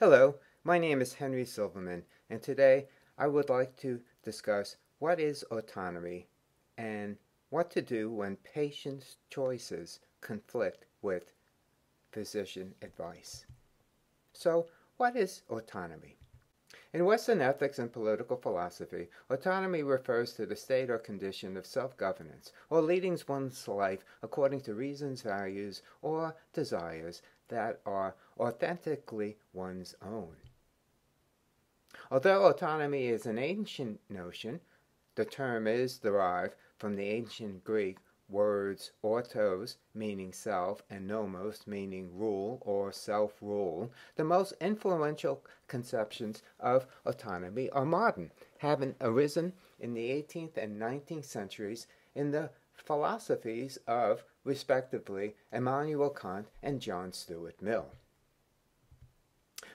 Hello, my name is Henry Silverman, and today I would like to discuss what is autonomy and what to do when patients' choices conflict with physician advice. So, what is autonomy? In Western ethics and political philosophy, autonomy refers to the state or condition of self governance, or leading one's life according to reasons, values, or desires that are authentically one's own. Although autonomy is an ancient notion, the term is derived from the ancient Greek words autos meaning self and nomos meaning rule or self-rule, the most influential conceptions of autonomy are modern, having arisen in the 18th and 19th centuries in the philosophies of, respectively, Immanuel Kant and John Stuart Mill.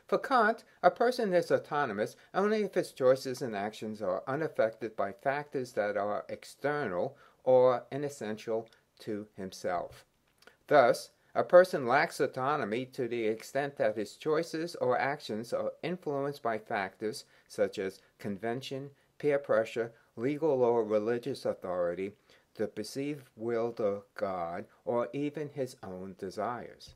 For Kant, a person is autonomous only if his choices and actions are unaffected by factors that are external or inessential to himself. Thus, a person lacks autonomy to the extent that his choices or actions are influenced by factors such as convention, peer pressure, legal or religious authority, the perceived will of God, or even his own desires.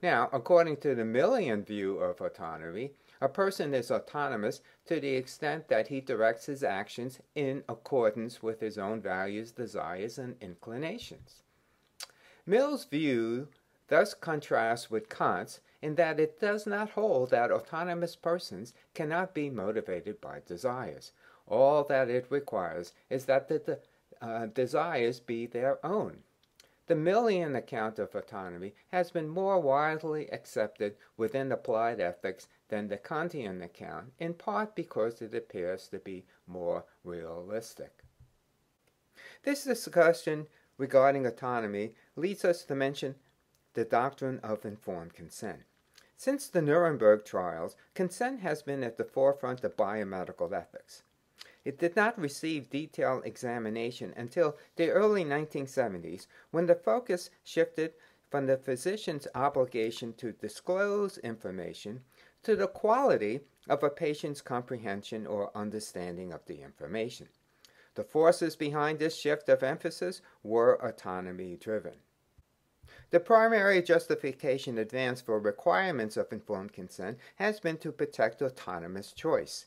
Now, according to the Millian view of autonomy, a person is autonomous to the extent that he directs his actions in accordance with his own values, desires, and inclinations. Mill's view thus contrasts with Kant's in that it does not hold that autonomous persons cannot be motivated by desires. All that it requires is that the uh, desires be their own. The Millian account of autonomy has been more widely accepted within applied ethics than the Kantian account, in part because it appears to be more realistic. This discussion regarding autonomy leads us to mention the doctrine of informed consent. Since the Nuremberg trials, consent has been at the forefront of biomedical ethics. It did not receive detailed examination until the early 1970s when the focus shifted from the physician's obligation to disclose information to the quality of a patient's comprehension or understanding of the information. The forces behind this shift of emphasis were autonomy driven. The primary justification advanced for requirements of informed consent has been to protect autonomous choice.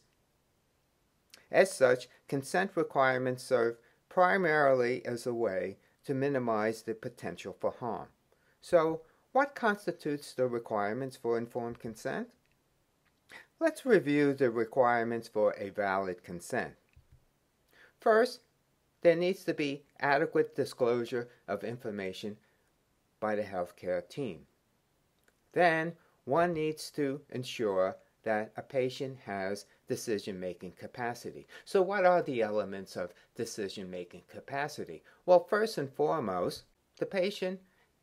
As such, consent requirements serve primarily as a way to minimize the potential for harm. So, what constitutes the requirements for informed consent? Let's review the requirements for a valid consent. First, there needs to be adequate disclosure of information by the healthcare team. Then, one needs to ensure that a patient has decision making capacity. So, what are the elements of decision making capacity? Well, first and foremost, the patient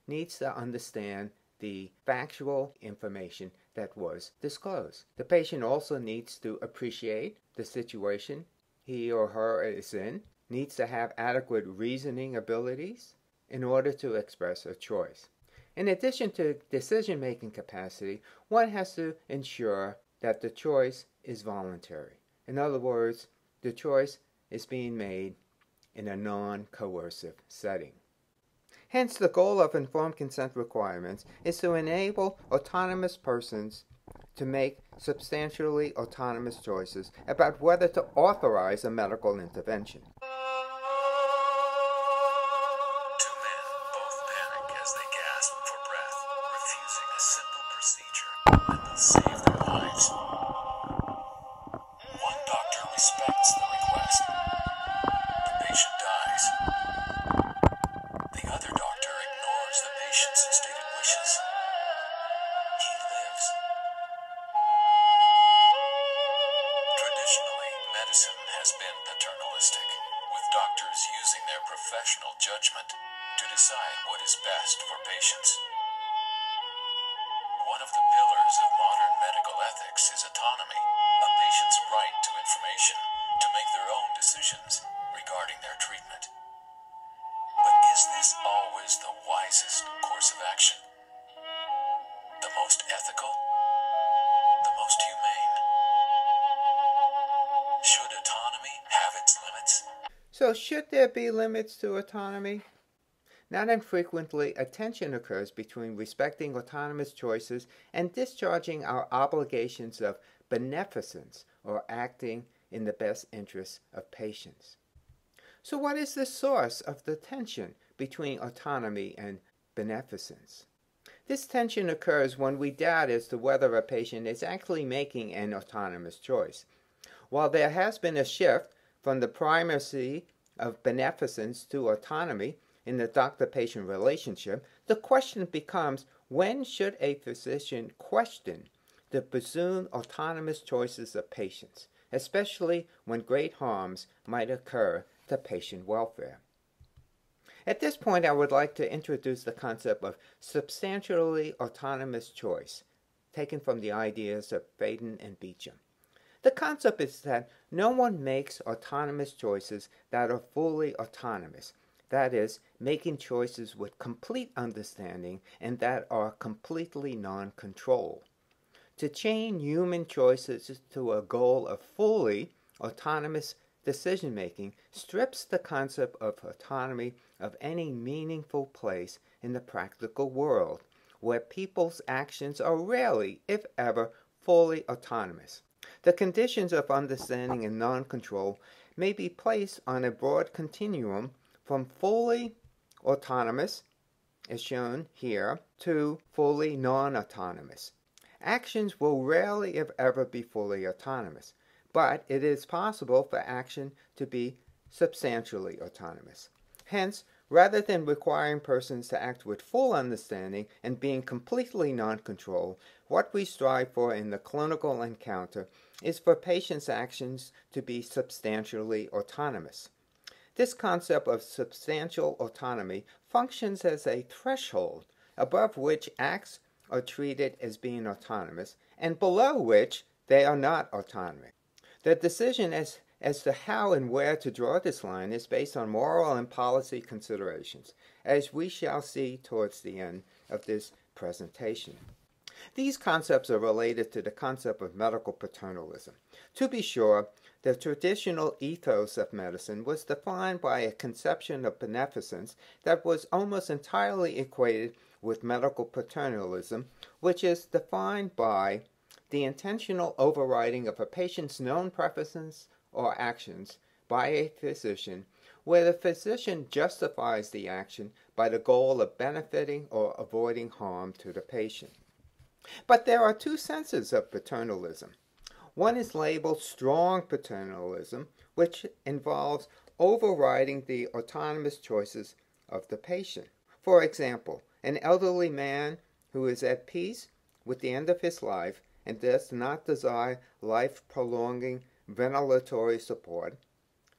needs to understand the factual information that was disclosed. The patient also needs to appreciate the situation he or her is in, needs to have adequate reasoning abilities in order to express a choice. In addition to decision making capacity, one has to ensure that the choice is voluntary. In other words, the choice is being made in a non coercive setting. Hence, the goal of informed consent requirements is to enable autonomous persons to make substantially autonomous choices about whether to authorize a medical intervention. Autonomy, a patient's right to information to make their own decisions regarding their treatment. But is this always the wisest course of action? The most ethical, the most humane. Should autonomy have its limits? So, should there be limits to autonomy? Not infrequently, a tension occurs between respecting autonomous choices and discharging our obligations of beneficence or acting in the best interests of patients. So, what is the source of the tension between autonomy and beneficence? This tension occurs when we doubt as to whether a patient is actually making an autonomous choice. While there has been a shift from the primacy of beneficence to autonomy, in the doctor patient relationship, the question becomes when should a physician question the presumed autonomous choices of patients, especially when great harms might occur to patient welfare? At this point, I would like to introduce the concept of substantially autonomous choice, taken from the ideas of Faden and Beauchamp. The concept is that no one makes autonomous choices that are fully autonomous, that is, making choices with complete understanding and that are completely non control. To chain human choices to a goal of fully autonomous decision making strips the concept of autonomy of any meaningful place in the practical world, where people's actions are rarely, if ever, fully autonomous. The conditions of understanding and non control may be placed on a broad continuum from fully autonomous, as shown here, to fully non autonomous. Actions will rarely, if ever, be fully autonomous, but it is possible for action to be substantially autonomous. Hence, rather than requiring persons to act with full understanding and being completely non control, what we strive for in the clinical encounter is for patients' actions to be substantially autonomous. This concept of substantial autonomy functions as a threshold above which acts are treated as being autonomous and below which they are not autonomous. The decision as, as to how and where to draw this line is based on moral and policy considerations, as we shall see towards the end of this presentation. These concepts are related to the concept of medical paternalism. To be sure, the traditional ethos of medicine was defined by a conception of beneficence that was almost entirely equated with medical paternalism, which is defined by the intentional overriding of a patient's known preferences or actions by a physician, where the physician justifies the action by the goal of benefiting or avoiding harm to the patient. But there are two senses of paternalism. One is labeled strong paternalism, which involves overriding the autonomous choices of the patient. For example, an elderly man who is at peace with the end of his life and does not desire life prolonging ventilatory support.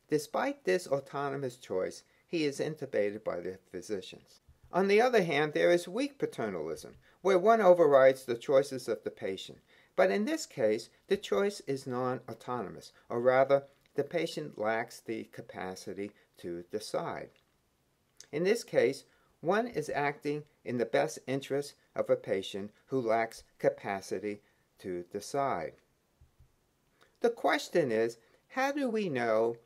Despite this autonomous choice, he is intubated by the physicians. On the other hand, there is weak paternalism, where one overrides the choices of the patient. But in this case, the choice is non autonomous, or rather, the patient lacks the capacity to decide. In this case, one is acting in the best interest of a patient who lacks capacity to decide. The question is how do we know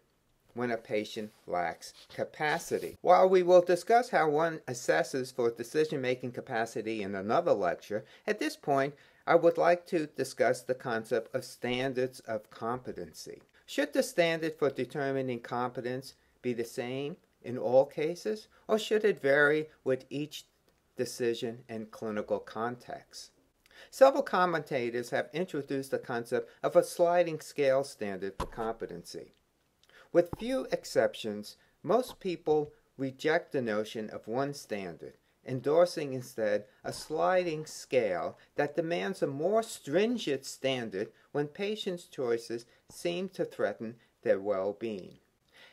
when a patient lacks capacity? While we will discuss how one assesses for decision making capacity in another lecture, at this point I would like to discuss the concept of standards of competency. Should the standard for determining competence be the same in all cases, or should it vary with each decision and clinical context? Several commentators have introduced the concept of a sliding scale standard for competency. With few exceptions, most people reject the notion of one standard endorsing instead a sliding scale that demands a more stringent standard when patients' choices seem to threaten their well being.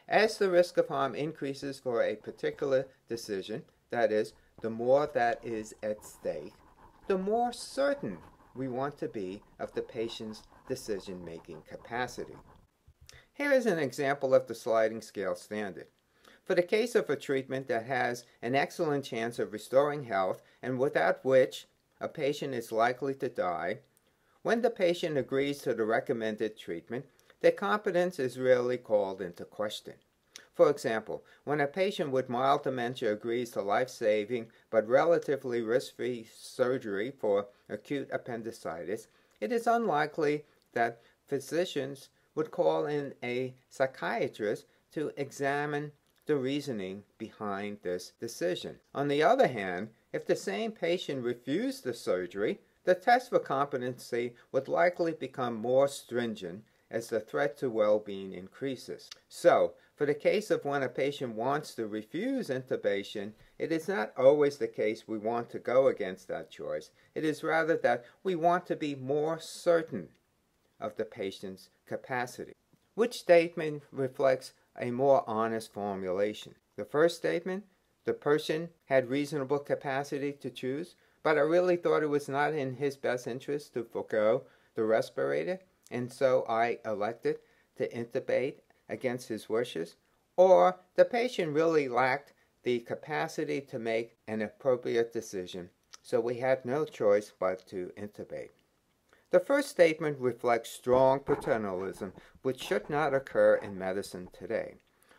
As the risk of harm increases for a particular decision, that is, the more that is at stake, the more certain we want to be of the patient's decision making capacity. Here is an example of the sliding scale standard. For the case of a treatment that has an excellent chance of restoring health and without which a patient is likely to die, when the patient agrees to the recommended treatment, their competence is rarely called into question. For example, when a patient with mild dementia agrees to life saving but relatively risk free surgery for acute appendicitis, it is unlikely that physicians would call in a psychiatrist to examine the reasoning behind this decision. On the other hand, if the same patient refused the surgery, the test for competency would likely become more stringent as the threat to well-being increases. So, for the case of when a patient wants to refuse intubation, it is not always the case we want to go against that choice. It is rather that we want to be more certain of the patient's capacity. Which statement reflects a more honest formulation. The first statement, the person had reasonable capacity to choose, but I really thought it was not in his best interest to forego the respirator, and so I elected to intubate against his wishes. Or the patient really lacked the capacity to make an appropriate decision, so we had no choice but to intubate. The first statement reflects strong paternalism, which should not occur in medicine today,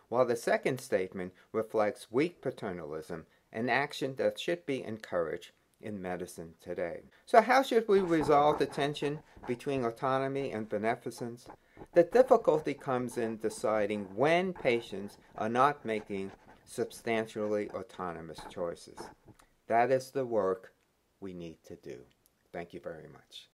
while the second statement reflects weak paternalism, an action that should be encouraged in medicine today. So, how should we resolve the tension between autonomy and beneficence? The difficulty comes in deciding when patients are not making substantially autonomous choices. That is the work we need to do. Thank you very much.